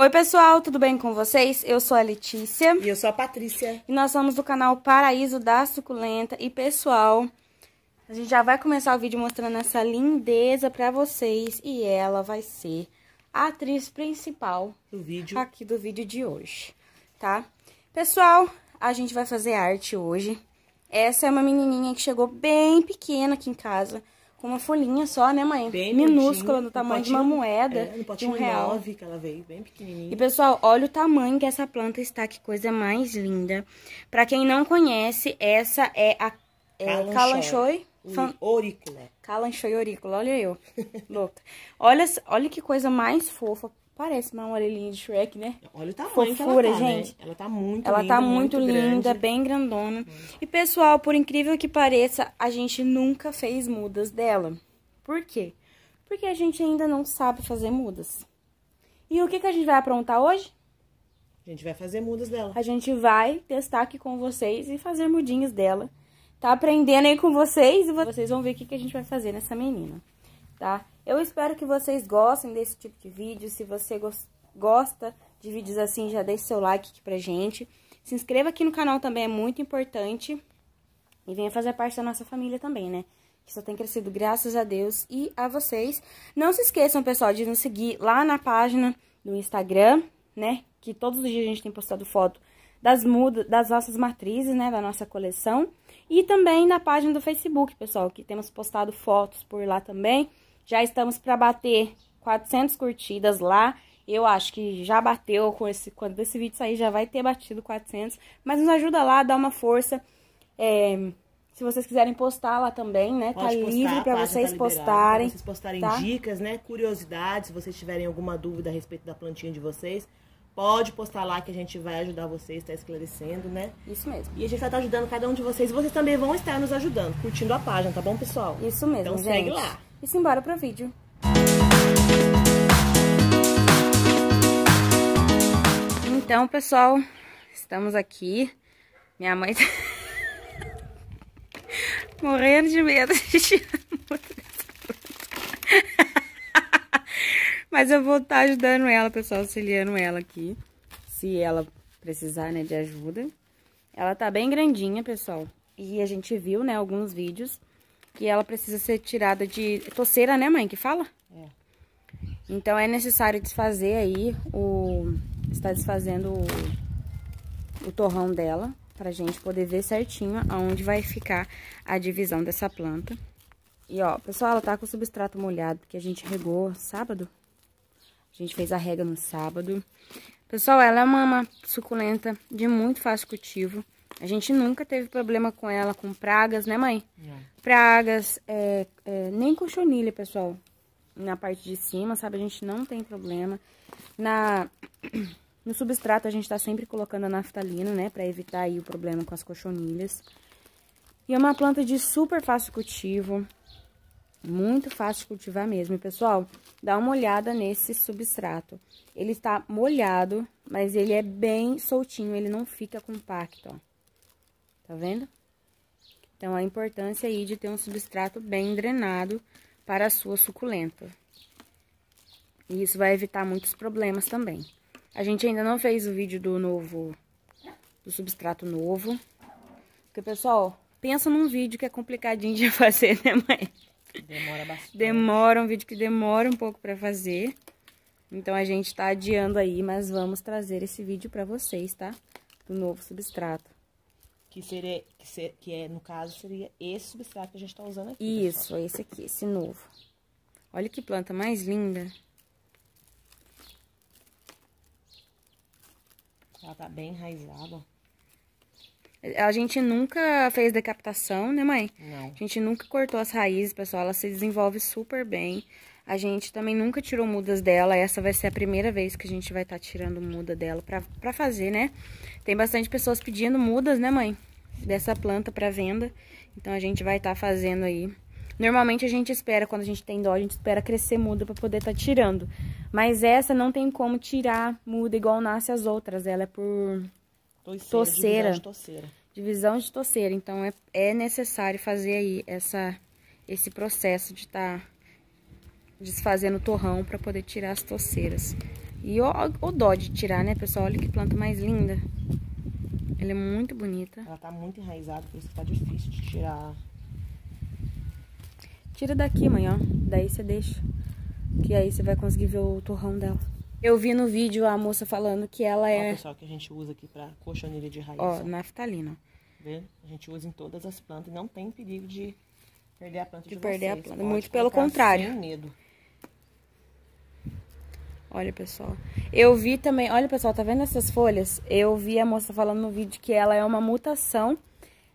Oi, pessoal, tudo bem com vocês? Eu sou a Letícia. E eu sou a Patrícia. E nós somos do canal Paraíso da Suculenta. E, pessoal, a gente já vai começar o vídeo mostrando essa lindeza pra vocês. E ela vai ser a atriz principal do vídeo. aqui do vídeo de hoje, tá? Pessoal, a gente vai fazer arte hoje. Essa é uma menininha que chegou bem pequena aqui em casa. Com uma folhinha só, né, mãe? Bem Minúscula, do no tamanho potinho, de uma moeda é, no de um real. 9 que ela veio, bem E, pequenininha. pessoal, olha o tamanho que essa planta está, que coisa mais linda. Pra quem não conhece, essa é a é, Calanchoe. Calanchoe. Fan- Aurícula. Calanchoe aurícula, olha eu, louca. Olha, olha que coisa mais fofa. Parece uma orelhinha de Shrek, né? Olha o tamanho Fofura, ela tá, gente. né? Ela tá muito Ela linda, tá muito, linda, grande. bem grandona. E, pessoal, por incrível que pareça, a gente nunca fez mudas dela. Por quê? Porque a gente ainda não sabe fazer mudas. E o que, que a gente vai aprontar hoje? A gente vai fazer mudas dela. A gente vai testar aqui com vocês e fazer mudinhos dela. Tá aprendendo aí com vocês e vocês vão ver o que, que a gente vai fazer nessa menina, tá? Eu espero que vocês gostem desse tipo de vídeo. Se você gos- gosta de vídeos assim, já deixe seu like aqui pra gente. Se inscreva aqui no canal também, é muito importante. E venha fazer parte da nossa família também, né? Que só tem crescido graças a Deus e a vocês. Não se esqueçam, pessoal, de nos seguir lá na página do Instagram, né? Que todos os dias a gente tem postado foto das mudas, das nossas matrizes, né? Da nossa coleção. E também na página do Facebook, pessoal, que temos postado fotos por lá também. Já estamos para bater 400 curtidas lá. Eu acho que já bateu com esse quando esse vídeo sair já vai ter batido 400, mas nos ajuda lá, dá uma força. É, se vocês quiserem postar lá também, né? Pode tá postar, livre para vocês tá postarem. Pra vocês postarem tá? dicas, né? Curiosidades, se vocês tiverem alguma dúvida a respeito da plantinha de vocês. Pode postar lá que a gente vai ajudar vocês, tá esclarecendo, né? Isso mesmo. E a gente vai estar ajudando cada um de vocês. E vocês também vão estar nos ajudando, curtindo a página, tá bom, pessoal? Isso mesmo, Então gente. segue lá. E simbora pro vídeo. Então, pessoal, estamos aqui. Minha mãe tá morrendo de medo. Mas eu vou estar ajudando ela, pessoal, auxiliando ela aqui. Se ela precisar, né, de ajuda. Ela tá bem grandinha, pessoal. E a gente viu, né, alguns vídeos que ela precisa ser tirada de toceira, né, mãe, que fala? É. Então é necessário desfazer aí o está desfazendo o, o torrão dela pra gente poder ver certinho aonde vai ficar a divisão dessa planta. E ó, pessoal, ela tá com o substrato molhado porque a gente regou sábado. A gente fez a rega no sábado. Pessoal, ela é uma, uma suculenta de muito fácil cultivo. A gente nunca teve problema com ela, com pragas, né, mãe? Não. pragas, é, é, nem cochonilha, pessoal. Na parte de cima, sabe? A gente não tem problema. Na, no substrato, a gente tá sempre colocando a naftalina, né? Pra evitar aí o problema com as cochonilhas. E é uma planta de super fácil cultivo. Muito fácil de cultivar mesmo. E, pessoal, dá uma olhada nesse substrato. Ele está molhado, mas ele é bem soltinho. Ele não fica compacto, ó. Tá vendo? Então, a importância aí de ter um substrato bem drenado para a sua suculenta. E isso vai evitar muitos problemas também. A gente ainda não fez o vídeo do novo, do substrato novo. Porque, pessoal, pensa num vídeo que é complicadinho de fazer, né, mãe? Demora bastante. Demora, um vídeo que demora um pouco pra fazer. Então, a gente tá adiando aí, mas vamos trazer esse vídeo pra vocês, tá? Do novo substrato. Que, seria, que, ser, que é, no caso, seria esse substrato que a gente tá usando aqui. Isso, esse aqui, esse novo. Olha que planta mais linda. pessoal. Ela tá bem enraizada. A gente nunca fez decapitação, né, mãe? Não. A gente nunca cortou as raízes, pessoal. Ela se desenvolve super bem. A gente também nunca tirou mudas dela. Essa vai ser a primeira vez que a gente vai estar tirando muda dela pra, pra fazer, né? Tem bastante pessoas pedindo mudas, né, mãe? Dessa planta pra venda. Então, a gente vai estar fazendo aí. Normalmente, a gente espera, quando a gente tem dó, a gente espera crescer muda pra poder estar tirando. Mas essa não tem como tirar muda igual nasce as outras. Ela é por Toceira. Toceira. divisão de toceira. Então, é, é necessário fazer aí essa, esse processo de estar desfazendo o torrão para poder tirar as toceiras. E o, o dó de tirar, né, pessoal? Olha que planta mais linda. Ela é muito bonita. Ela tá muito enraizada, por isso que tá difícil de tirar. Tira daqui, mãe, ó. Daí você deixa. Que aí você vai conseguir ver o torrão dela. Eu vi no vídeo a moça falando que ela é... Ó, pessoal, que a gente usa aqui pra cochonilha de raiz. Ó, naftalina. Vê? A gente usa em todas as plantas e não tem perigo de perder a planta de, de perder vocês. a planta. Pode Muito pelo contrário. Sem medo. Olha, pessoal. Eu vi também... Olha, pessoal, tá vendo essas folhas? Eu vi a moça falando no vídeo que ela é uma mutação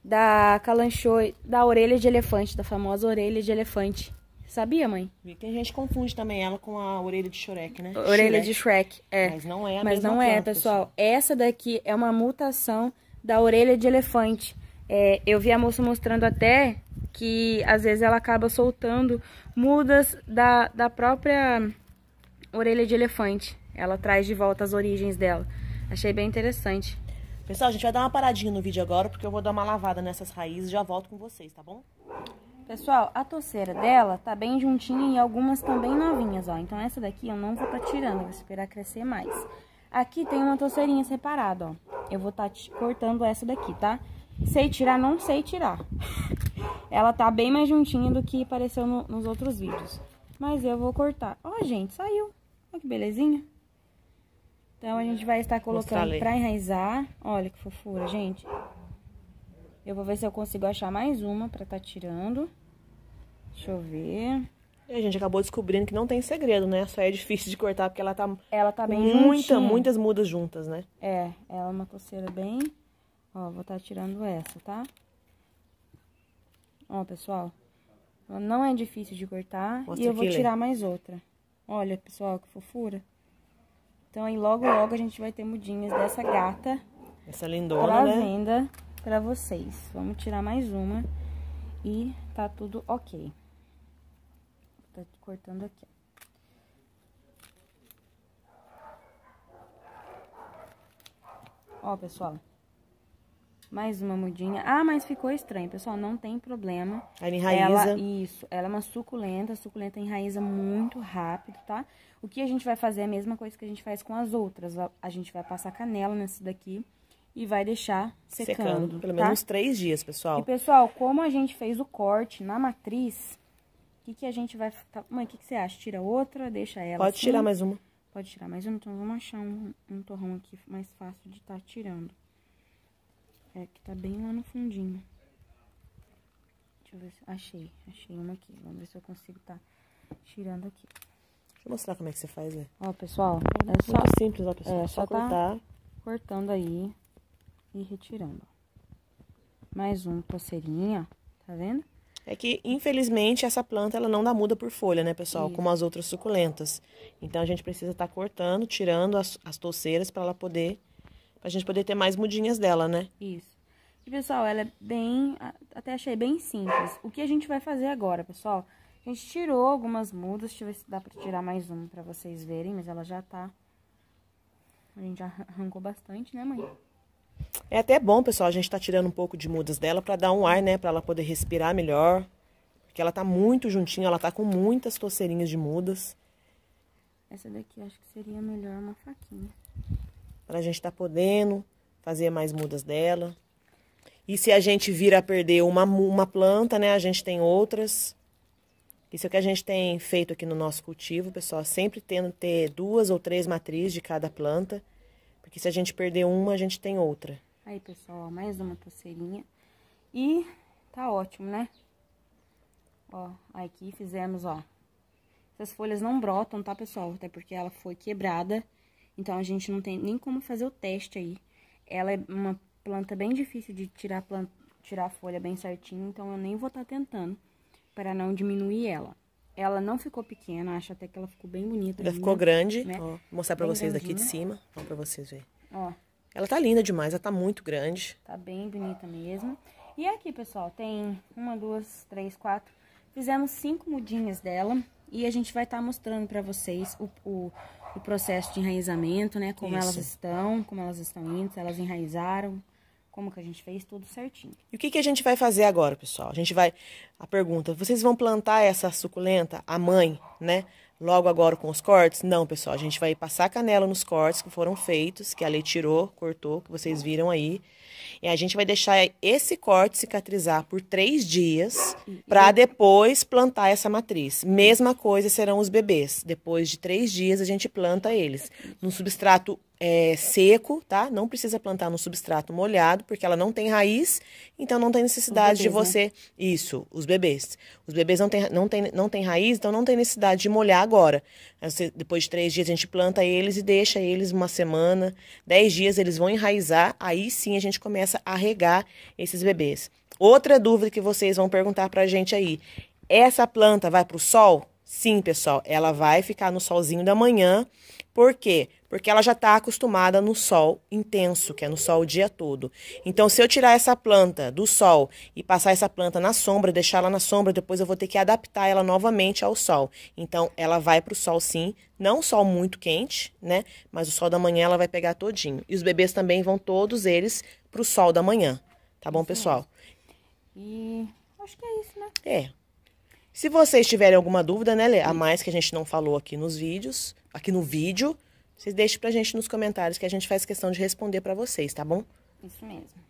da calanchoi, da orelha de elefante, da famosa orelha de elefante. Sabia, mãe? Vi que a gente confunde também ela com a orelha de Shrek, né? Orelha Shrek. de Shrek, é. Mas não é a Mas não é, planta, pessoal. Essa daqui é uma mutação da orelha de elefante. É, eu vi a moça mostrando até que às vezes ela acaba soltando mudas da, da própria orelha de elefante. Ela traz de volta as origens dela. Achei bem interessante. Pessoal, a gente vai dar uma paradinha no vídeo agora, porque eu vou dar uma lavada nessas raízes e já volto com vocês, tá bom? Pessoal, a toceira dela tá bem juntinha e algumas estão bem novinhas, ó. Então essa daqui eu não vou tá tirando, vou esperar crescer mais. Aqui tem uma toceirinha separada, ó. Eu vou tá cortando essa daqui, tá? Sei tirar, não sei tirar. Ela tá bem mais juntinha do que apareceu no, nos outros vídeos. Mas eu vou cortar. Ó, gente, saiu. Belezinha. Então, a gente vai estar colocando pra enraizar. Olha que fofura, gente. Eu vou ver se eu consigo achar mais uma pra tá tirando. Deixa eu ver. E a gente acabou descobrindo que não tem segredo, né? Só é difícil de cortar porque ela tá, ela tá bem muita, juntinha. muitas mudas juntas, né? É, ela é uma coceira bem... Ó, vou estar tá tirando essa, tá? Ó, pessoal. Não é difícil de cortar. Mostra e eu vou tirar mais outra. Olha, pessoal, que fofura. Então, aí, logo, logo, a gente vai ter mudinhas dessa gata Essa lindona, pra né? venda pra vocês. Vamos tirar mais uma. E tá tudo ok. Tá cortando aqui, ó. Ó, pessoal. Mais uma mudinha. Ah, mas ficou estranho, pessoal. Não tem problema. Ela enraiza. Ela, isso. Ela é uma suculenta. A suculenta enraiza muito rápido, tá? O que a gente vai fazer é a mesma coisa que a gente faz com as outras. A, gente vai passar canela nesse daqui e vai deixar secando, secando. Pelo tá? menos três dias, pessoal. E, pessoal, como a gente fez o corte na matriz, o que, que a gente vai... Tá, mãe, o que, que você acha? Tira outra, deixa ela Pode assim? tirar mais uma. Pode tirar mais uma? Então, vamos achar um, um torrão aqui mais fácil de estar tirando. É, que tá bem lá no fundinho. Deixa eu ver se... Achei, achei uma aqui. Vamos ver se eu consigo tá tirando aqui. Deixa eu mostrar como é que você faz, né? Ó, pessoal, é Muito só simples, ó, pessoal. é, É só só tá- cortar. cortando aí e retirando. Mais um coceirinha, ó. Tá vendo? É que, infelizmente, essa planta ela não dá muda por folha, né, pessoal? Isso. Como as outras suculentas. Então, a gente precisa estar cortando, tirando as, as touceiras para ela poder... Pra gente poder ter mais mudinhas dela, né? Isso. E, pessoal, ela é bem... Até achei bem simples. O que a gente vai fazer agora, pessoal? A gente tirou algumas mudas. Deixa eu ver se dá pra tirar mais uma pra vocês verem. Mas ela já tá... A gente já arrancou bastante, né, mãe? É até bom, pessoal, a gente tá tirando um pouco de mudas dela para dar um ar, né? Pra ela poder respirar melhor. Porque ela tá muito juntinha, ela tá com muitas toceirinhas de mudas. Essa daqui acho que seria melhor uma faquinha. Pra gente tá podendo fazer mais mudas dela. E se a gente vir a perder uma, uma planta, né? A gente tem outras. Isso é o que a gente tem feito aqui no nosso cultivo, pessoal. Sempre tendo ter duas ou três matrizes de cada planta. Porque se a gente perder uma, a gente tem outra. Aí, pessoal, mais uma pulseirinha. E tá ótimo, né? Ó, aqui fizemos, ó. Essas folhas não brotam, tá, pessoal? Até porque ela foi quebrada. Então, a gente não tem nem como fazer o teste aí. Ela é uma planta bem difícil de tirar, plan... tirar a folha bem certinho. Então, eu nem vou estar tentando para não diminuir ela. Ela não ficou pequena, acho até que ela ficou bem bonita. Ela ficou grande. né? Ó, vou mostrar pra Bem vocês daqui de grandinha. cima. Ó, pra vocês verem. Ó, Ela tá linda demais, ela tá muito grande. Tá bem bonita mesmo. E aqui, pessoal, tem uma, duas, três, quatro. Fizemos cinco mudinhas dela. E a gente vai estar mostrando pra vocês o, o, o processo de enraizamento, né? Como Isso. elas estão, como elas estão indo, se elas enraizaram, como que a gente fez, tudo certinho. E o que, que a gente vai fazer agora, pessoal? A gente vai. A pergunta: vocês vão plantar essa suculenta, a mãe, né? Logo agora com os cortes? Não, pessoal. A gente vai passar canela nos cortes que foram feitos, que a Lê tirou, cortou, que vocês viram aí. E a gente vai deixar esse corte cicatrizar por três dias para depois plantar essa matriz. Mesma coisa serão os bebês. Depois de três dias a gente planta eles num substrato é, seco, tá? Não precisa plantar no substrato molhado, porque ela não tem raiz, então não tem necessidade bebês, de você. Né? Isso, os bebês. Os bebês não têm não tem, não tem raiz, então não tem necessidade de molhar agora. Você, depois de três dias a gente planta eles e deixa eles uma semana, dez dias eles vão enraizar, aí sim a gente começa a regar esses bebês. Outra dúvida que vocês vão perguntar pra gente aí: essa planta vai pro sol? Sim, pessoal, ela vai ficar no solzinho da manhã. Por quê? Porque ela já está acostumada no sol intenso, que é no sol o dia todo. Então, se eu tirar essa planta do sol e passar essa planta na sombra, deixar ela na sombra, depois eu vou ter que adaptar ela novamente ao sol. Então, ela vai para o sol sim, não sol muito quente, né? Mas o sol da manhã ela vai pegar todinho. E os bebês também vão todos eles para o sol da manhã. Tá bom, pessoal? E acho que é isso, né? É. Se vocês tiverem alguma dúvida, né, Lê, a mais que a gente não falou aqui nos vídeos, aqui no vídeo, vocês deixem pra gente nos comentários que a gente faz questão de responder pra vocês, tá bom? Isso mesmo.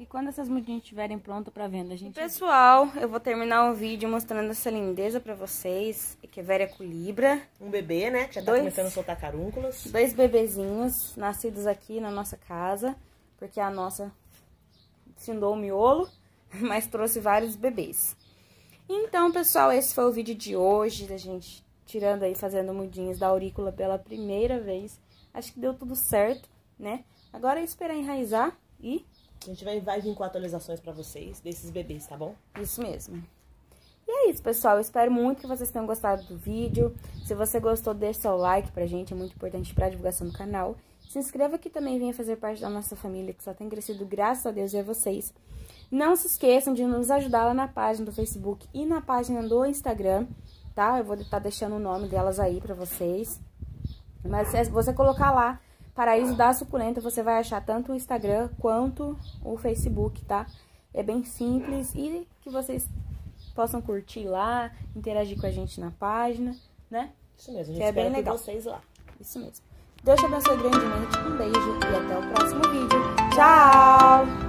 E quando essas mudinhas estiverem prontas pra venda, a gente... Pessoal, eu vou terminar o vídeo mostrando essa lindeza pra vocês, que é Véria Colibra. Um bebê, né, que já tá dois, começando a soltar carúnculos. Dois bebezinhos, nascidos aqui na nossa casa, porque a nossa findou o miolo, mas trouxe vários bebês. Então, pessoal, esse foi o vídeo de hoje, da gente tirando aí, fazendo mudinhas da aurícula pela primeira vez. Acho que deu tudo certo, né? Agora é esperar enraizar e... A gente vai, vai vir com atualizações pra vocês desses bebês, tá bom? Isso mesmo. E é isso, pessoal. Eu espero muito que vocês tenham gostado do vídeo. Se você gostou, deixe seu like pra gente, é muito importante pra divulgação do canal. Se inscreva aqui também, venha fazer parte da nossa família, que só tem crescido graças a Deus e a vocês. Não se esqueçam de nos ajudar lá na página do Facebook e na página do Instagram, tá? Eu vou estar deixando o nome delas aí pra vocês. Mas se você colocar lá, Paraíso da Suculenta, você vai achar tanto o Instagram quanto o Facebook, tá? É bem simples e que vocês possam curtir lá, interagir com a gente na página, né? Isso mesmo, a gente que é bem legal. vocês lá. Isso mesmo. Deus te abençoe grandemente, um beijo e até o próximo vídeo. Tchau!